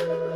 you